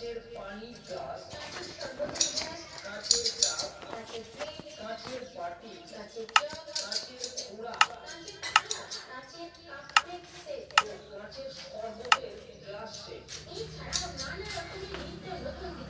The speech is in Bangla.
কাঁচের পানির গ্লাস কাঁচের কাপ কাঁচের প্লেট কাঁচের বাটি ঘোড়া কাঁচের কাপের গ্লাস সেট এছাড়াও নানা রকমের নিত্য নতুন